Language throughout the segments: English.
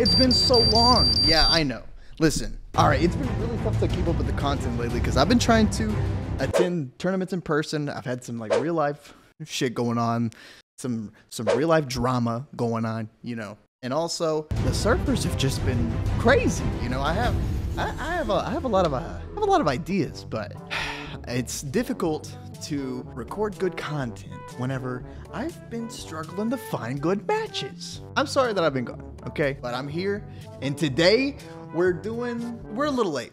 It's been so long. Yeah, I know. Listen, all right, it's been really tough to keep up with the content lately because I've been trying to attend tournaments in person. I've had some like real life shit going on, some some real life drama going on, you know. And also, the servers have just been crazy. You know, I have I, I have a I have a lot of uh, I have a lot of ideas, but it's difficult to record good content whenever I've been struggling to find good matches. I'm sorry that I've been gone, okay? But I'm here, and today we're doing, we're a little late.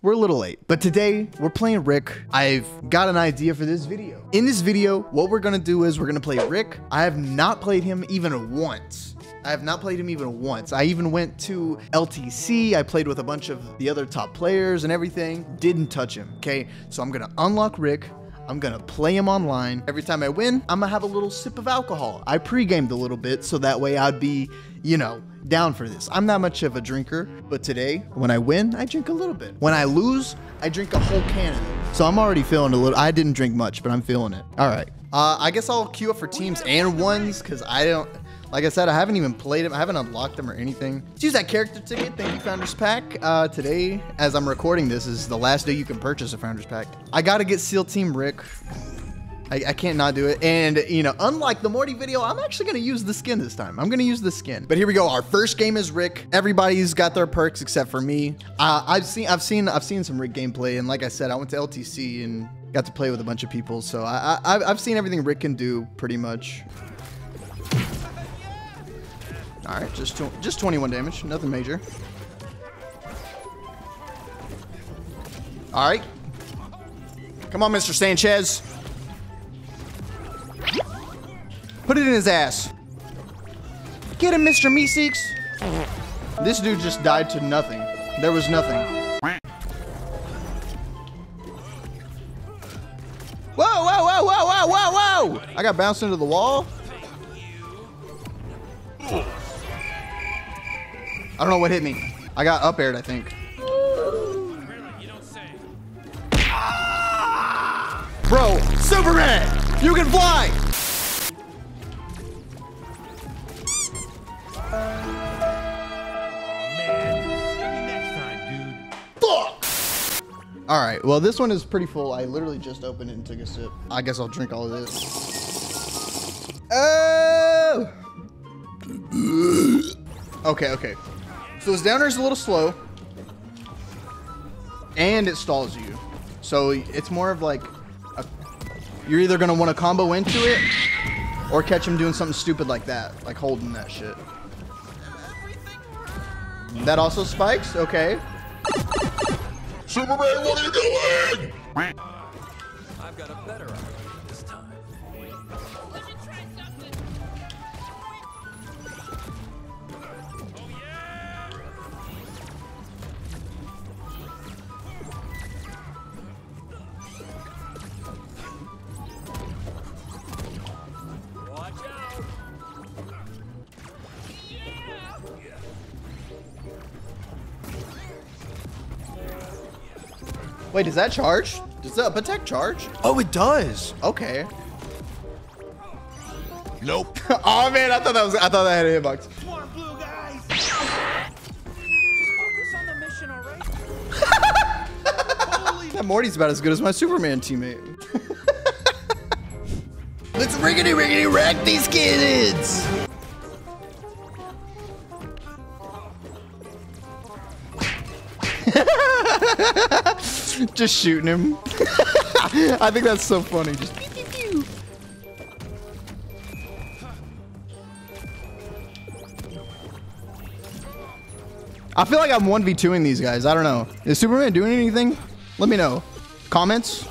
We're a little late, but today we're playing Rick. I've got an idea for this video. In this video, what we're gonna do is we're gonna play Rick. I have not played him even once. I have not played him even once. I even went to LTC. I played with a bunch of the other top players and everything. Didn't touch him, okay? So I'm gonna unlock Rick. I'm gonna play him online. Every time I win, I'm gonna have a little sip of alcohol. I pre-gamed a little bit so that way I'd be, you know, down for this. I'm not much of a drinker, but today, when I win, I drink a little bit. When I lose, I drink a whole can of it. So I'm already feeling a little, I didn't drink much, but I'm feeling it. All right. Uh, I guess I'll queue up for teams and ones because I don't, like I said, I haven't even played them. I haven't unlocked them or anything. Let's use that character ticket. Thank you, Founders Pack. Uh, today, as I'm recording this, is the last day you can purchase a Founders Pack. I got to get SEAL Team Rick. I, I, can't not do it. And, you know, unlike the Morty video, I'm actually going to use the skin this time. I'm going to use the skin. But here we go. Our first game is Rick. Everybody's got their perks except for me. Uh, I've seen, I've seen, I've seen some Rick gameplay. And like I said, I went to LTC and got to play with a bunch of people. So I, I, I've seen everything Rick can do pretty much. All right, just just 21 damage, nothing major. All right. Come on, Mr. Sanchez. Put it in his ass. Get him, Mr. Meeseeks. This dude just died to nothing. There was nothing. Whoa, whoa, whoa, whoa, whoa, whoa, whoa! I got bounced into the wall. I don't know what hit me. I got up aired, I think. Bro, Superman! You can fly! Fuck! All right, well, this one is pretty full. I literally just opened it and took a sip. I guess I'll drink all of this. Oh! Okay, okay. So his downer is a little slow. And it stalls you. So it's more of like, a, you're either going to want to combo into it or catch him doing something stupid like that. Like holding that shit. That also spikes? Okay. Superman, what are you doing? I've got a better idea Wait, does that charge? Does the attack charge? Oh, it does. Okay. Nope. oh man, I thought that was I thought that had a hitbox. Come on, blue guys. Just focus on the mission, all right? Holy That Morty's about as good as my Superman teammate. Let's riggedy riggedy wreck these kids. Just shooting him. I think that's so funny. Just pew, pew, pew. I feel like I'm 1v2ing these guys. I don't know. Is Superman doing anything? Let me know. Comments?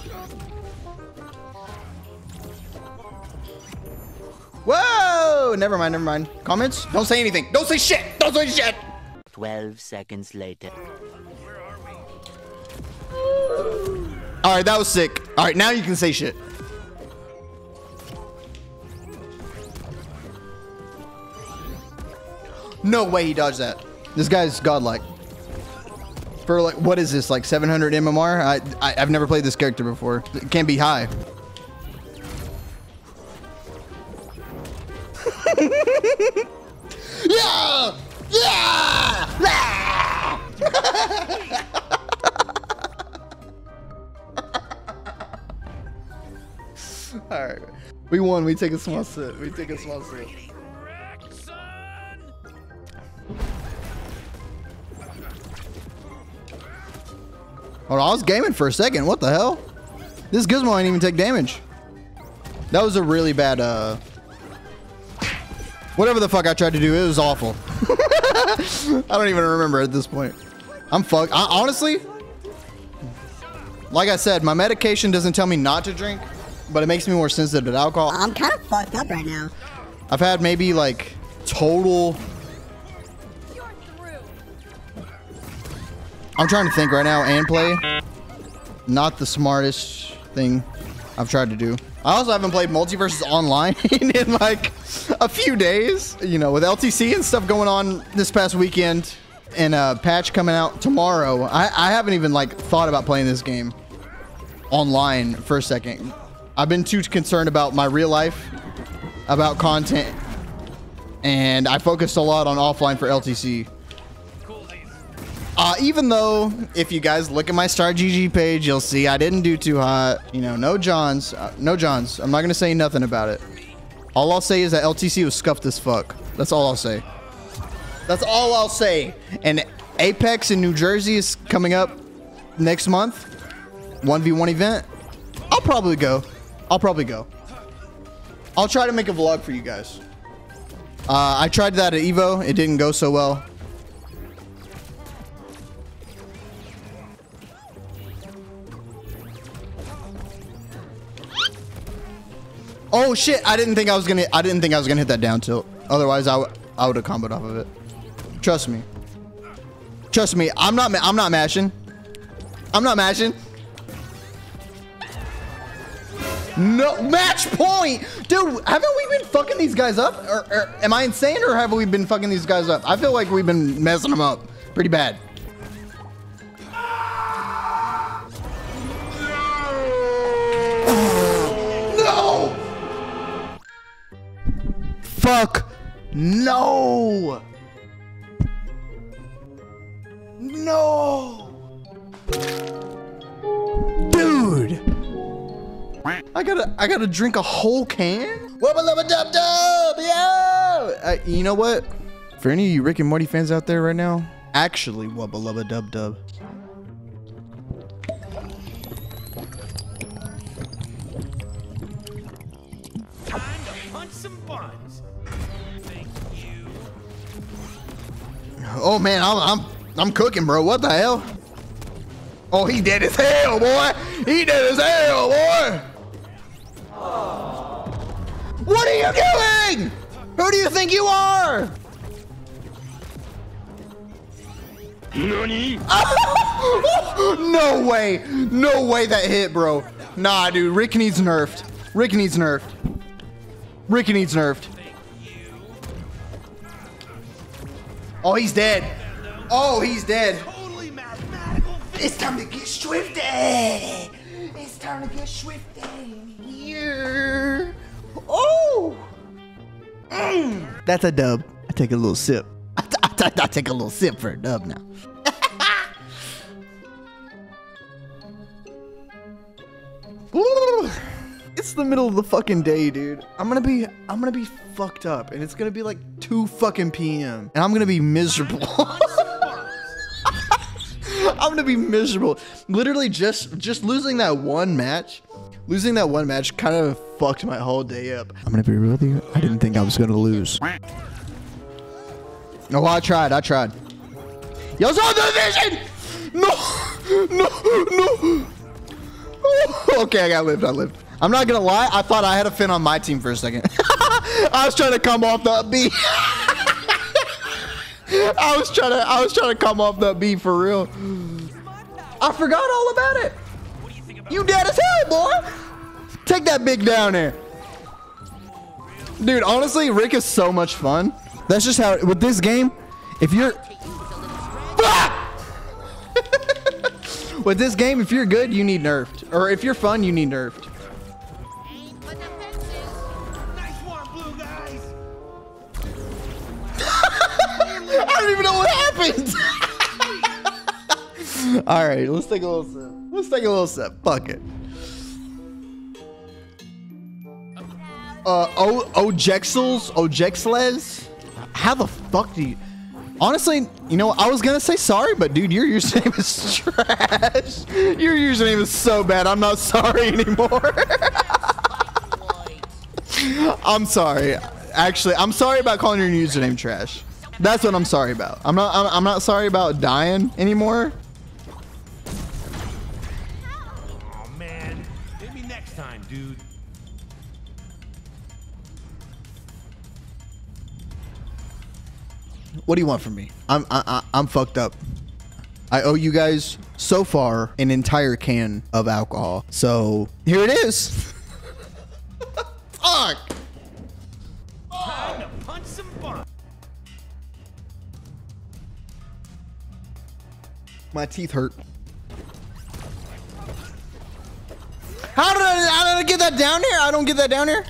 Whoa! Never mind, never mind. Comments? Don't say anything. Don't say shit! Don't say shit! 12 seconds later. Alright, that was sick. Alright, now you can say shit. No way he dodged that. This guy's godlike. For like, what is this, like 700 MMR? I, I, I've never played this character before. It can't be high. yeah! Yeah! All right. We won. We take a small sip. We take a small sip. On, I was gaming for a second. What the hell? This Gizmo ain't even take damage. That was a really bad, uh... Whatever the fuck I tried to do, it was awful. I don't even remember at this point. I'm fucked. Honestly, like I said, my medication doesn't tell me not to drink, but it makes me more sensitive to alcohol. I'm kind of fucked up right now. I've had maybe like total. I'm trying to think right now and play. Not the smartest thing I've tried to do. I also haven't played MultiVersus online in like a few days. You know, with LTC and stuff going on this past weekend and a patch coming out tomorrow. I, I haven't even like thought about playing this game online for a second. I've been too concerned about my real life, about content, and I focused a lot on offline for LTC. Uh, even though, if you guys look at my start.gg page, you'll see I didn't do too hot. You know, no Johns. Uh, no Johns. I'm not going to say nothing about it. All I'll say is that LTC was scuffed as fuck. That's all I'll say. That's all I'll say. And Apex in New Jersey is coming up next month. 1v1 event. I'll probably go. I'll probably go. I'll try to make a vlog for you guys. Uh, I tried that at Evo. It didn't go so well. Oh shit! I didn't think I was gonna. I didn't think I was gonna hit that down tilt. Otherwise, I I would have comboed off of it. Trust me. Trust me. I'm not. I'm not mashing. I'm not mashing. No match point, dude. Haven't we been fucking these guys up? Or, or am I insane, or have we been fucking these guys up? I feel like we've been messing them up pretty bad. No! Fuck no! No! I gotta, I gotta drink a whole can? Wubba lubba dub dub! Yeah! Uh, you know what? For any of you Rick and Morty fans out there right now, actually wubba lubba dub dub. Time to punch some buns. Thank you. Oh man, I'm, I'm, I'm cooking, bro. What the hell? Oh, he dead as hell, boy. He dead as hell, boy. What are you doing? Who do you think you are? NANI? no way. No way that hit, bro. Nah, dude. Rick needs nerfed. Rick needs nerfed. Rick needs nerfed. Oh, he's dead. Oh, he's dead. It's time to get schwifty. It's time to get schwifty here. Oh. Mm. That's a dub. I take a little sip. I, I, I, I take a little sip for a dub now. It's the middle of the fucking day, dude. I'm gonna be I'm gonna be fucked up and it's gonna be like 2 fucking PM and I'm gonna be miserable. I'm gonna be miserable. Literally just just losing that one match, losing that one match kind of fucked my whole day up. I'm gonna be real with you. I didn't think I was gonna lose. No, I tried. I tried. Yo, on the vision! No, no, no. okay, I got lived. I lived. I'm not gonna lie. I thought I had a fin on my team for a second. I was trying to come off the B. I was trying to. I was trying to come off the B for real. I forgot all about it. You dead as hell, boy. Take that big down there. Dude, honestly, Rick is so much fun. That's just how with this game, if you're with this game, if you're good, you need nerfed. Or if you're fun, you need nerfed. I don't even know what happened. All right, let's take a little sip. Let's take a little sip. Fuck it. Uh, O Ojexels, Ojexles. How the fuck do you? Honestly, you know, I was gonna say sorry, but dude, your username is trash. Your username is so bad. I'm not sorry anymore. I'm sorry. Actually, I'm sorry about calling your username trash. That's what I'm sorry about. I'm not. I'm, I'm not sorry about dying anymore. Do you want from me? I'm I, I, I'm fucked up. I owe you guys so far an entire can of alcohol. So here it is. Fuck. Time to punch some. My teeth hurt. How did I, how did I get that down here? I don't get that down here.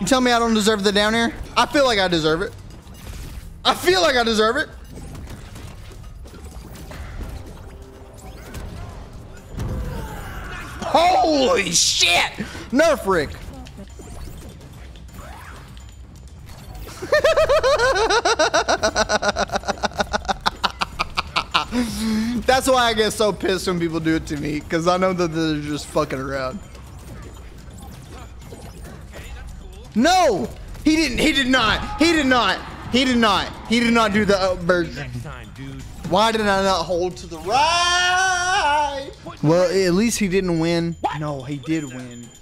You tell me I don't deserve the down here? I feel like I deserve it. I feel like I deserve it. Holy shit! Nerf Rick. That's why I get so pissed when people do it to me, because I know that they're just fucking around. No! He didn't, he did not, he did not, he did not, he did not do the version. Next time, dude. Why did I not hold to the right? Well, at least he didn't win. No, he did win.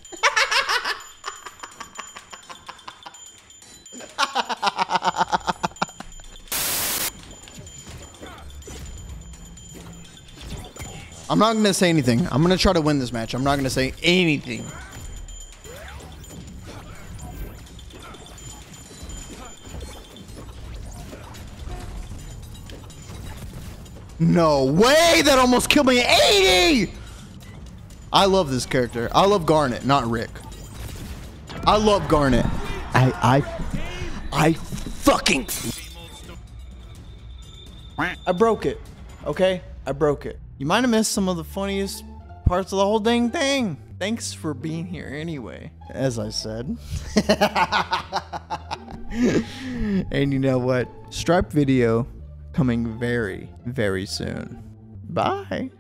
I'm not gonna say anything. I'm gonna try to win this match. I'm not gonna say anything. No way! That almost killed me. 80! I love this character. I love Garnet, not Rick. I love Garnet. I I I fucking I broke it. Okay? I broke it. You might have missed some of the funniest parts of the whole dang thing. Thanks for being here anyway, as I said. and you know what? Stripe video coming very, very soon. Bye.